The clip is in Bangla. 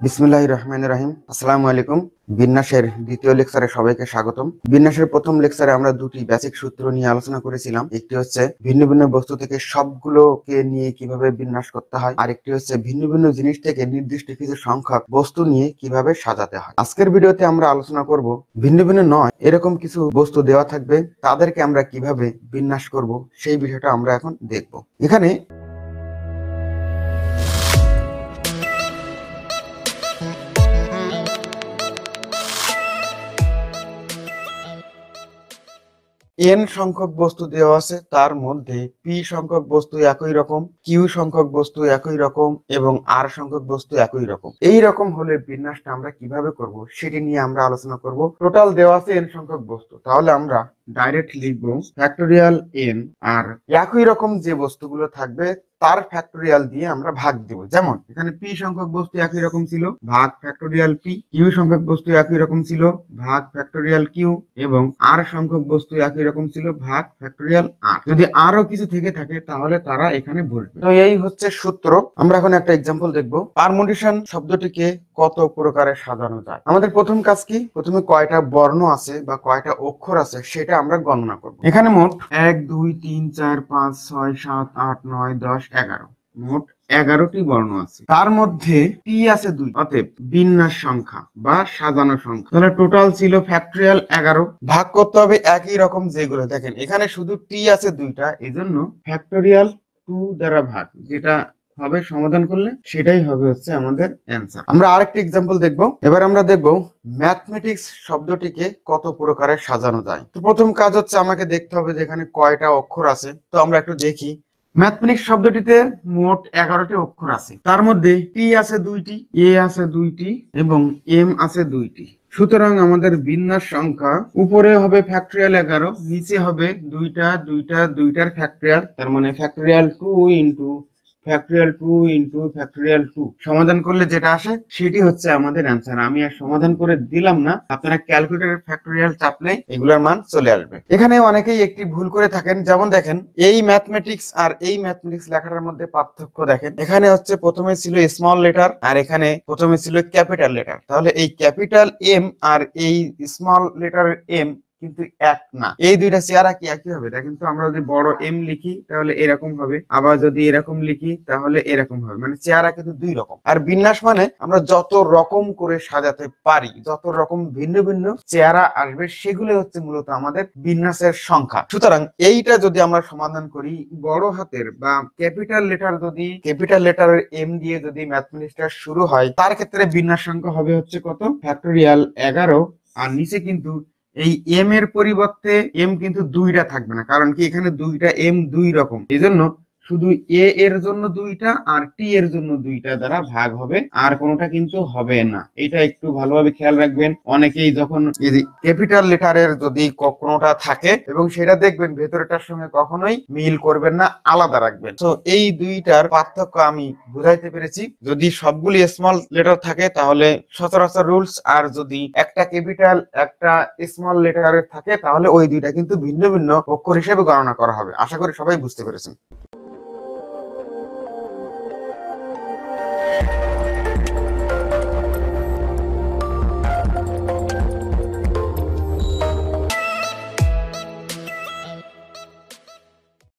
বিসমুল্লাহ রহমান রাহিম। আসসালামু আলাইকুম। বিন্যাসের দ্বিতীয় লেকচারে সবাইকে স্বাগতম। বিন্যাসের প্রথম লেকচারে আমরা দুটি বেসিক সূত্র নিয়ে আলোচনা করেছিলাম। একটি হচ্ছে ভিন্ন ভিন্ন বস্তু থেকে সবগুলোকে নিয়ে কীভাবে বিন্যাস করতে হয়। আর একটি হচ্ছে ভিন্ন ভিন্ন জিনিস থেকে নির্দিষ্ট কিছু সংখ্যক বস্তু নিয়ে কীভাবে সাজাতে হয়। আজকের ভিডিওতে আমরা আলোচনা করব ভিন্ন ভিন্ন নয়, এরকম কিছু বস্তু দেওয়া থাকবে। তাদেরকে আমরা কীভাবে বিন্যাস করব সেই বিষয়টা আমরা এখন দেখব। এখানে এন সংখ্যক বস্তু দেওয়া আছে, তার মধ্যে পি সংখ্যক বস্তু একই রকম কিউ সংখ্যক বস্তু একই রকম এবং আর সংখ্যক বস্তু একই রকম। এই রকম হলে বিন্যাসটা আমরা কীভাবে করব সেটি নিয়ে আমরা আলোচনা করব। টোটাল দেওয়া আছে এন সংখ্যক বস্তু, তাহলে আমরা ডাইরেক্ট লিখব ফ্যাক্টোরিয়াল এন আর একই রকম যে বস্তুগুলো থাকবে তার ফ্যাক্টোরিয়াল দিয়ে আমরা ভাগ দেব। যেমন, এখানে পি সংখ্যক বস্তু একই রকম ছিল, ভাগ ফ্যাক্টোরিয়াল পি কিউ সংখ্যক বস্তু একই রকম ছিল, ভাগ ফ্যাক্টোরিয়াল কিউ এবং আর সংখ্যক বস্তু একই রকম ছিল, ভাগ ফ্যাক্টোরিয়াল আর যদি আরও কিছু থেকে থাকে, তাহলে তারা এখানে ভুলবে তো এই হচ্ছে সূত্র। আমরা এখন একটা এক্সাম্পল দেখব। পারমুটেশন শব্দটিকে কত প্রকারে সাজানো যায়। আমাদের প্রথম কাজ কি? প্রথমে কয়টা বর্ণ আছে বা কয়টা অক্ষর আছে সেটা আমরা গণনা করব। এখানে মোট এক, দুই, তিন, চার, পাঁচ, ছয়, সাত, আট, নয়, দশ, এগারো। মোট এগারোটি বর্ণ আছে। তার মধ্যে টি আছে দুই। অতএব বিন্যাস সংখ্যা বা সাজানো সংখ্যা। তাহলে টোটাল ছিল ফ্যাক্টরিয়াল এগারো। ভাগ করতে হবে একই রকম যেগুলো। দেখেন, এখানে শুধু টি আছে দুইটা, এজন্য ফ্যাক্টরিয়াল টু দ্বারা ভাগ, যেটা হবে সমাধান করলে সেটাই হবে হচ্ছে আমাদের অ্যান্সার আমরা আরেকটি এক্সাম্পল দেখব। এবার আমরা দেখব ম্যাথমেটিক্স শব্দটিকে কত প্রকারে সাজানো যায়। তো প্রথম কাজ হচ্ছে আমাকে দেখতে হবে যে এখানে কয়টা অক্ষর আছে। তো আমরা একটু দেখি। ম্যাথমেটিক্স শব্দটিতে মোট এগারোটি অক্ষর আছে। তার মধ্যে টি আছে দুইটি এ আছে দুইটি এবং এম আছে দুইটি। সুতরাং আমাদের বিন্যাস সংখ্যা উপরে হবে ফ্যাক্টরিয়াল এগারো, নিচে হবে দুইটা দুইটা, দুইটার ফ্যাক্টরিয়াল তার মানে factorial two into factorial two into factorial two সমাধান করলে যেটা আসে, সেটি হচ্ছে আমাদের অ্যান্সার আমি আর সমাধান করে দিলাম না। আপনারা ক্যালকুলেটর ফ্যাক্টরিয়াল চাপলে এগুলোর মান চলে আসবে। এখানে অনেকেই একটি ভুল করে থাকেন। যেমন দেখেন, এই ম্যাথমেটিক্স আর এই ম্যাথমেটিক্স লেখাটার মধ্যে পার্থক্য দেখেন। এখানে হচ্ছে প্রথমে ছিল স্মল লেটার আর এখানে প্রথমে ছিল ক্যাপিটাল লেটার তাহলে এই ক্যাপিটাল এম আর এই স্মল লেটার এম কিন্তু এক না। এই দুইটা চেহারা কি একই হবে? দেখেন তো আমরা যদি বড় এম লিখি, তাহলে এরকম হবে। আবার যদি এরকম লিখি, তাহলে এরকম হবে। মানে চেহারা কিন্তু দুই রকম। আর বিন্যাস মানে আমরা যত রকম করে সাজাতে পারি, যত রকম ভিন্ন ভিন্ন চেহারা আসবে সেগুলো হচ্ছে মূলত আমাদের বিন্যাসের সংখ্যা। সুতরাং এইটা যদি আমরা সমাধান করি, বড় হাতের বা ক্যাপিটাল লেটার যদি, ক্যাপিটাল লেটারের এম দিয়ে যদি ম্যাথমেটিক্সটা শুরু হয়, তার ক্ষেত্রে বিন্যাস সংখ্যা হবে হচ্ছে কত? ফ্যাক্টোরিয়াল এগারো। আর নিচে কিন্তু এই এম এর পরিবর্তে এম কিন্তু দুইটা থাকবে না, কারণ কি এখানে দুইটা এম দুই রকম। এই জন্য শুধু এ এর জন্য দুইটা আর টি এর জন্য দুইটা দ্বারা ভাগ হবে, আর কোনোটা কিন্তু হবে না। এটা একটু ভালোভাবে খেয়াল রাখবেন। অনেকেই যখন ক্যাপিটাল লেটারের যদি কোনোটা থাকে এবং সেটা দেখবেন ভেতরটার সঙ্গে কখনোই মিল করবেন না, আলাদা রাখবেন। তো এই দুইটার পার্থক্য আমি বুঝাইতে পেরেছি। যদি সবগুলি স্মল লেটার থাকে, তাহলে সচরাচর রুলস আর যদি একটা ক্যাপিটাল একটা স্মল লেটারের থাকে, তাহলে ওই দুইটা কিন্তু ভিন্ন ভিন্ন অক্ষর হিসেবে গণনা করা হবে। আশা করি সবাই বুঝতে পেরেছেন।